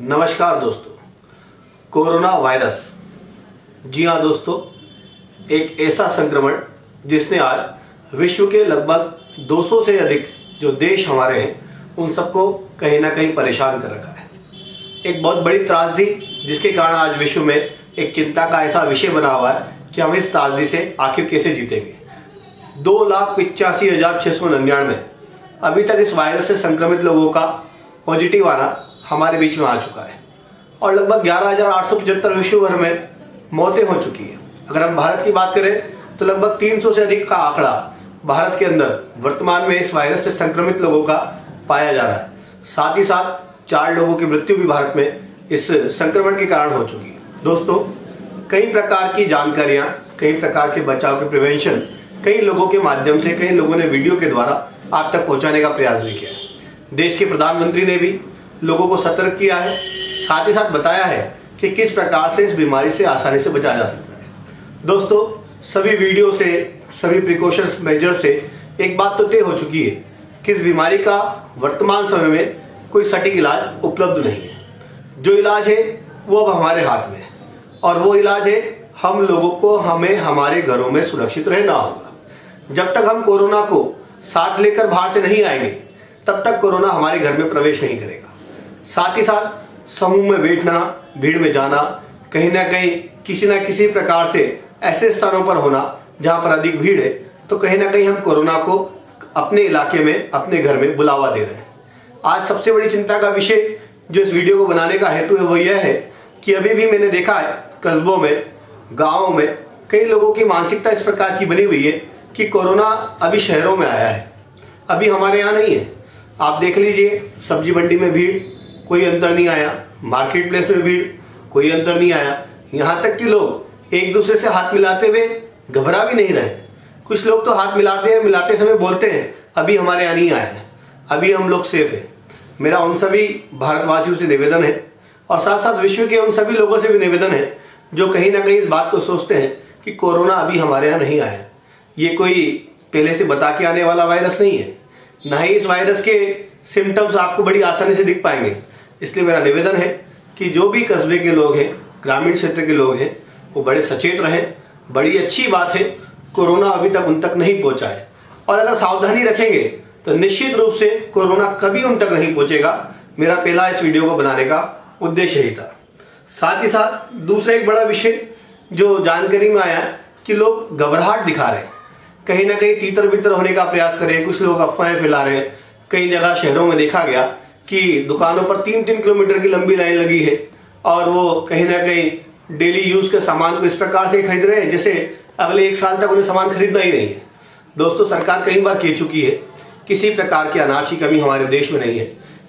नमस्कार दोस्तों। Corona virus. जी हाँ दोस्तों, एक ऐसा संक्रमण जिसने आज विश्व के लगभग 200 से अधिक जो देश हमारे हैं, उन सबको कहीं ना कहीं परेशान कर रखा है। एक बहुत बड़ी त्रासदी जिसके कारण आज विश्व में एक चिंता का ऐसा विषय बना हुआ है कि हम इस त्रासदी से आखिर कैसे जीतेंगे। दो लाख पिचासी हज़ार छह सौ निन्यानवे। अभी तक इस वायरस से संक्रमित लोगों का पॉजिटिव आना हमारे बीच में आ चुका है। और लगभग ग्यारह हज़ार आठ सौ पचहत्तर विश्व भर में मौतें हो चुकी है। अगर हम भारत की बात करें तो लगभग 300 से अधिक का आंकड़ा भारत के अंदर वर्तमान में इस वायरस से संक्रमित लोगों का पाया जा रहा है। साथ ही साथ चार लोगों की मृत्यु भी भारत में इस संक्रमण के कारण हो चुकी है। दोस्तों, कई प्रकार की जानकारियाँ, कई प्रकार के बचाव के प्रिवेंशन कई लोगों के माध्यम से, कई लोगों ने वीडियो के द्वारा आप तक पहुँचाने का प्रयास भी किया देश के प्रधानमंत्री ने भी लोगों को सतर्क किया है, साथ ही साथ बताया है कि किस प्रकार से इस बीमारी से आसानी से बचा जा सकता है। दोस्तों, सभी वीडियो से, सभी प्रिकॉशंस मेजर से एक बात तो तय हो चुकी है कि इस बीमारी का वर्तमान समय में कोई सटीक इलाज उपलब्ध नहीं है। जो इलाज है, वो अब हमारे हाथ में है और वो इलाज है, हम लोगों को हमें हमारे घरों में सुरक्षित रहना होगा। जब तक हम कोरोना को साथ लेकर बाहर से नहीं आएँगे, तब तक कोरोना हमारे घर में प्रवेश नहीं करेगा। साथ ही साथ समूह में बैठना, भीड़ में जाना, कहीं ना कहीं किसी ना किसी प्रकार से ऐसे स्थानों पर होना जहाँ पर अधिक भीड़ है तो कहीं ना कहीं हम कोरोना को अपने इलाके में, अपने घर में बुलावा दे रहे हैं। आज सबसे बड़ी चिंता का विषय जो इस वीडियो को बनाने का हेतु है वो यह है कि अभी भी मैंने देखा है कस्बों में, गाँव में कई लोगों की मानसिकता इस प्रकार की बनी हुई है कि कोरोना अभी शहरों में आया है। अभी हमारे यहाँ नहीं है। आप देख लीजिए, सब्ज़ी मंडी में भीड़ कोई अंतर नहीं आया। मार्केट प्लेस में भीड़, कोई अंतर नहीं आया। यहाँ तक कि लोग एक दूसरे से हाथ मिलाते हुए घबरा भी नहीं रहे। कुछ लोग तो हाथ मिलाते हैं, मिलाते समय बोलते हैं, अभी हमारे यहाँ नहीं आया है। अभी हम लोग सेफ़ है। मेरा उन सभी भारतवासियों से निवेदन है और साथ साथ विश्व के उन सभी लोगों से भी निवेदन है जो कहीं ना कहीं इस बात को सोचते हैं कि कोरोना अभी हमारे यहाँ नहीं आया ये कोई पहले से बता के आने वाला वायरस नहीं है। ना ही इस वायरस के सिम्टम्स आपको बड़ी आसानी से दिख पाएँगे। इसलिए मेरा निवेदन है कि जो भी कस्बे के लोग हैं, ग्रामीण क्षेत्र के लोग हैं, वो बड़े सचेत रहें। बड़ी अच्छी बात है, कोरोना अभी तक उन तक नहीं पहुँचा है। और अगर सावधानी रखेंगे तो निश्चित रूप से कोरोना कभी उन तक नहीं पहुंचेगा। मेरा पहला इस वीडियो को बनाने का उद्देश्य ही था। साथ ही साथ, दूसरा एक बड़ा विषय जो जानकारी में आया कि लोग घबराहट दिखा रहे हैं। कहीं ना कहीं तीतर बितर होने का प्रयास कर रहे हैं। कुछ लोग अफवाहें फैला रहे हैं। कई जगह शहरों में देखा गया कि दुकानों पर तीन तीन किलोमीटर की लंबी लाइन लगी है और वो कहीं ना कहीं डेली यूज़ के सामान को इस प्रकार से खरीद रहे हैं, जैसे अगले एक साल तक उन्हें सामान खरीदना ही नहीं है। दोस्तों, सरकार कई बार कह चुकी है, किसी प्रकार की अनाज की कमी हमारे देश में नहीं है।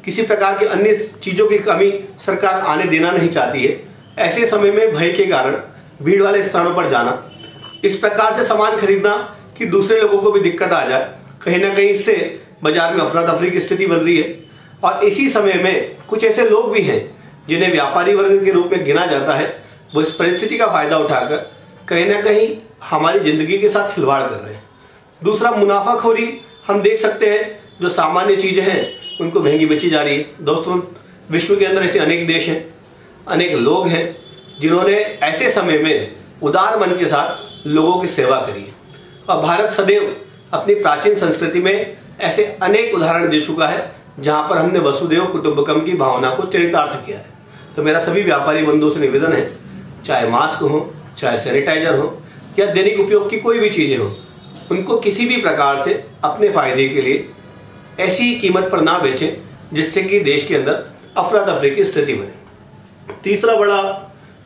किसी प्रकार की अन्य चीज़ों की कमी सरकार आने देना नहीं चाहती है। ऐसे समय में भय के कारण भीड़ वाले स्थानों पर जाना, इस प्रकार से सामान खरीदना कि दूसरे लोगों को भी दिक्कत आ जाए, कहीं ना कहीं इससे बाज़ार में अफरा तफरी की स्थिति बन रही है। और इसी समय में कुछ ऐसे लोग भी हैं, जिन्हें व्यापारी वर्ग के रूप में गिना जाता है, वो इस परिस्थिति का फ़ायदा उठाकर कहीं ना कहीं हमारी ज़िंदगी के साथ खिलवाड़ कर रहे हैं। दूसरा, मुनाफाखोरी। हम देख सकते हैं, जो सामान्य चीज़ें हैं, उनको महँगी बेची जा रही है। दोस्तों, विश्व के अंदर ऐसे अनेक देश हैं, अनेक लोग हैं, जिन्होंने ऐसे समय में उदार मन के साथ लोगों की सेवा करी है। और भारत सदैव अपनी प्राचीन संस्कृति में ऐसे अनेक उदाहरण दे चुका है जहाँ पर हमने वसुदेव कुटुंबकम की भावना को चरितार्थ किया है। तो मेरा सभी व्यापारी बंधुओं से निवेदन है, चाहे मास्क हो, चाहे सैनिटाइजर हो, या दैनिक उपयोग की कोई भी चीज़ें हो, उनको किसी भी प्रकार से अपने फ़ायदे के लिए ऐसी कीमत पर ना बेचें, जिससे कि देश के अंदर अफरा तफरी की स्थिति बने। तीसरा बड़ा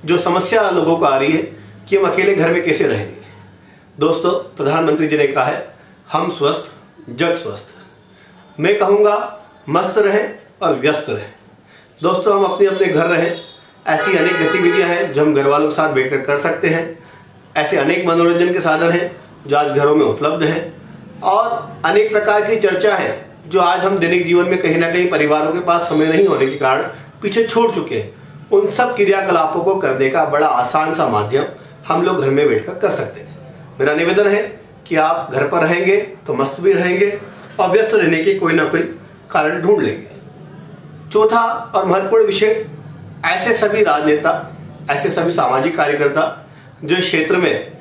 जो समस्या लोगों को आ रही है कि हम अकेले घर में कैसे रहेंगे। दोस्तों, प्रधानमंत्री जी ने कहा है, हम स्वस्थ, जग स्वस्थ। मैं कहूँगा मस्त रहें और व्यस्त रहें। दोस्तों, हम अपने अपने घर रहें। ऐसी अनेक गतिविधियाँ हैं जो हम घर वालों के साथ बैठकर कर सकते हैं। ऐसे अनेक मनोरंजन के साधन हैं जो आज घरों में उपलब्ध हैं। और अनेक प्रकार की चर्चा है जो आज हम दैनिक जीवन में कहीं ना कहीं परिवारों के पास समय नहीं होने के कारण पीछे छोड़ चुके हैं। उन सब क्रियाकलापों को करने का बड़ा आसान सा माध्यम हम लोग घर में बैठकर कर सकते हैं। मेरा निवेदन है कि आप घर पर रहेंगे तो मस्त भी रहेंगे और व्यस्त रहने की कोई ना कोई कारण ढूंढ लेंगे। चौथा और महत्वपूर्ण विषय, ऐसे सभी राजनेता, ऐसे सभी सामाजिक कार्यकर्ता जो क्षेत्र में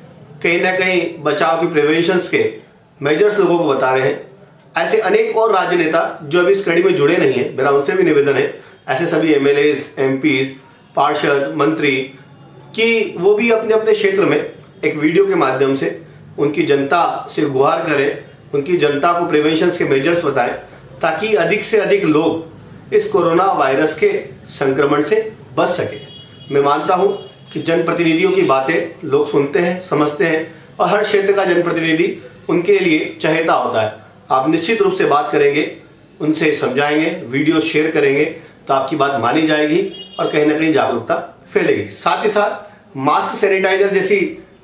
कहीं ना कहीं बचाव की प्रिवेंशन के मेजर्स लोगों को बता रहे हैं, ऐसे अनेक और राजनेता जो अभी इस कड़ी में जुड़े नहीं है, मेरा उनसे भी निवेदन है, ऐसे सभी एमएलए एमपीज पार्षद, मंत्री, कि वो भी अपने अपने क्षेत्र में एक वीडियो के माध्यम से उनकी जनता से गुहार करें, उनकी जनता को प्रिवेंशन के मेजर्स बताएँ ताकि अधिक से अधिक लोग इस कोरोना वायरस के संक्रमण से बच सके। मैं मानता हूँ कि जनप्रतिनिधियों की बातें लोग सुनते हैं, समझते हैं और हर क्षेत्र का जनप्रतिनिधि उनके लिए चहेता होता है। आप निश्चित रूप से बात करेंगे, उनसे समझाएँगे, वीडियो शेयर करेंगे तो आपकी बात मानी जाएगी और कहीं ना कहीं जागरूकता फैलेगी। साथ ही साथ मास्क सैनिटाइजर जैसी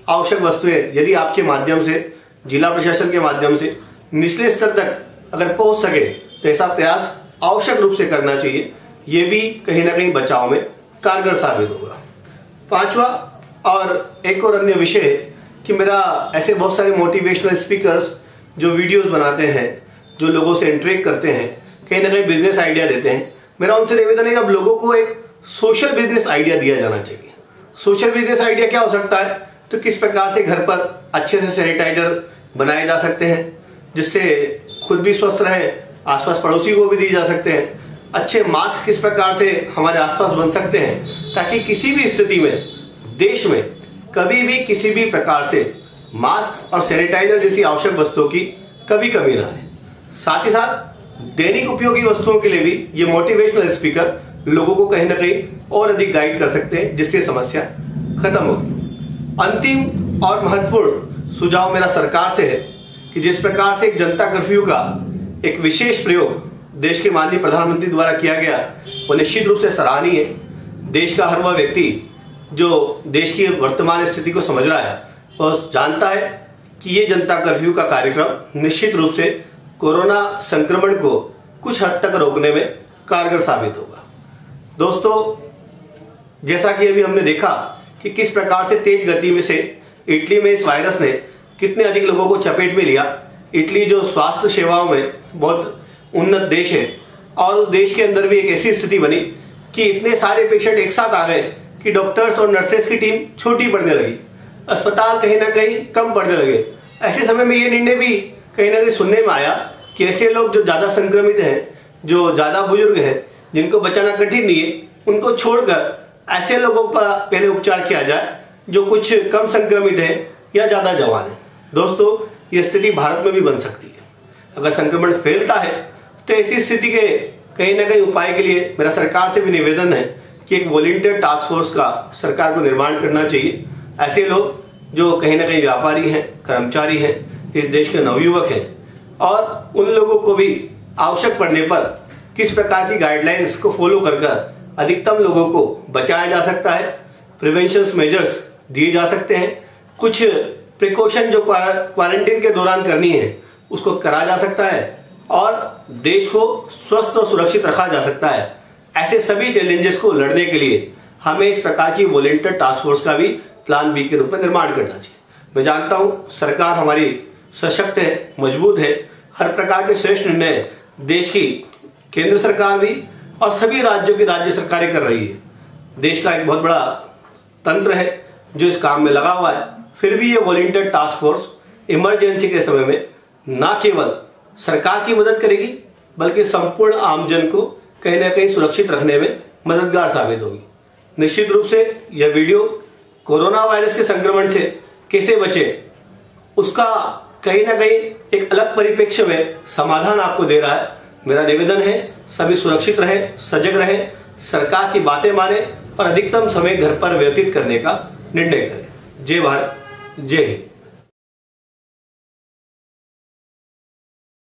आवश्यक वस्तुएँ यदि आपके माध्यम से, जिला प्रशासन के माध्यम से निचले स्तर तक अगर पहुँच सके तो ऐसा प्रयास आवश्यक रूप से करना चाहिए। ये भी कहीं ना कहीं बचाव में कारगर साबित होगा। पांचवा और एक और अन्य विषय कि मेरा ऐसे बहुत सारे मोटिवेशनल स्पीकर्स जो वीडियोस बनाते हैं, जो लोगों से इंटरेक्ट करते हैं, कहीं ना कहीं बिज़नेस आइडिया देते हैं। मेरा उनसे निवेदन है कि अब लोगों को एक सोशल बिज़नेस आइडिया दिया जाना चाहिए। सोशल बिज़नेस आइडिया क्या हो सकता है? तो किस प्रकार से घर पर अच्छे से सैनिटाइजर बनाए जा सकते हैं, जिससे खुद भी स्वस्थ रहे आसपास पड़ोसी को भी दिए जा सकते हैं। अच्छे मास्क किस प्रकार से हमारे आसपास बन सकते हैं, ताकि किसी भी स्थिति में, देश में, कभी भी किसी भी प्रकार से मास्क और सैनिटाइजर जैसी आवश्यक वस्तुओं की कभी कमी ना आए। साथ ही साथ, दैनिक उपयोगी वस्तुओं के लिए भी ये मोटिवेशनल स्पीकर लोगों को कहीं ना कहीं और अधिक गाइड कर सकते हैं, जिससे समस्या खत्म होगी। अंतिम और महत्वपूर्ण सुझाव मेरा सरकार से है कि जिस प्रकार से एक जनता कर्फ्यू का एक विशेष प्रयोग देश के माननीय प्रधानमंत्री द्वारा किया गया, वो निश्चित रूप से सराहनीय है। देश का हर वह व्यक्ति जो देश की वर्तमान स्थिति को समझ रहा है और जानता है कि ये जनता कर्फ्यू का कार्यक्रम निश्चित रूप से कोरोना संक्रमण को कुछ हद तक रोकने में कारगर साबित होगा। दोस्तों, जैसा कि अभी हमने देखा कि किस प्रकार से तेज गति में से इटली में इस वायरस ने कितने अधिक लोगों को चपेट में लिया, इटली जो स्वास्थ्य सेवाओं में बहुत उन्नत देश है। और उस देश के अंदर भी एक ऐसी स्थिति बनी कि इतने सारे पेशेंट एक साथ आ गए कि डॉक्टर्स और नर्सेस की टीम छोटी पड़ने लगी। अस्पताल कहीं ना कहीं कम पड़ने लगे। ऐसे समय में ये निर्णय भी कहीं ना कहीं सुनने में आया कि ऐसे लोग जो ज़्यादा संक्रमित हैं, जो ज़्यादा बुज़ुर्ग हैं, जिनको बचाना कठिन नहीं है, उनको छोड़कर ऐसे लोगों पर पहले उपचार किया जाए जो कुछ कम संक्रमित है या ज़्यादा जवान है। दोस्तों, ये स्थिति भारत में भी बन सकती है। अगर संक्रमण फैलता है तो ऐसी स्थिति के कहीं ना कहीं उपाय के लिए मेरा सरकार से भी निवेदन है कि एक वॉलेंटियर टास्क फोर्स का सरकार को निर्माण करना चाहिए। ऐसे लोग जो कहीं ना कहीं व्यापारी हैं, कर्मचारी हैं, इस देश के नवयुवक हैं, और उन लोगों को भी आवश्यक पड़ने पर किस प्रकार की गाइडलाइंस को फॉलो कर कर अधिकतम लोगों को बचाया जा सकता है प्रिवेंशन मेजर्स दिए जा सकते हैं। कुछ प्रिकॉशन जो क्वारंटीन के दौरान करनी है उसको करा जा सकता है और देश को स्वस्थ और सुरक्षित रखा जा सकता है। ऐसे सभी चैलेंजेस को लड़ने के लिए हमें इस प्रकार की वॉलेंटियर टास्क फोर्स का भी प्लान बी के रूप में निर्माण करना चाहिए। मैं जानता हूँ सरकार हमारी सशक्त है, मज़बूत है। हर प्रकार के श्रेष्ठ निर्णय देश की, केंद्र सरकार भी और सभी राज्यों की राज्य सरकारें कर रही है। देश का एक बहुत बड़ा तंत्र है जो इस काम में लगा हुआ है। फिर भी ये वॉलेंटियर टास्क फोर्स इमरजेंसी के समय में न केवल सरकार की मदद करेगी, बल्कि संपूर्ण आमजन को कहीं ना कहीं सुरक्षित रखने में मददगार साबित होगी। निश्चित रूप से यह वीडियो कोरोना वायरस के संक्रमण से कैसे बचे, उसका कहीं ना कहीं एक अलग परिप्रेक्ष्य में समाधान आपको दे रहा है। मेरा निवेदन है, सभी सुरक्षित रहें, सजग रहें, सरकार की बातें माने और अधिकतम समय घर पर व्यतीत करने का निर्णय करें। जय भारत, जय हिंद।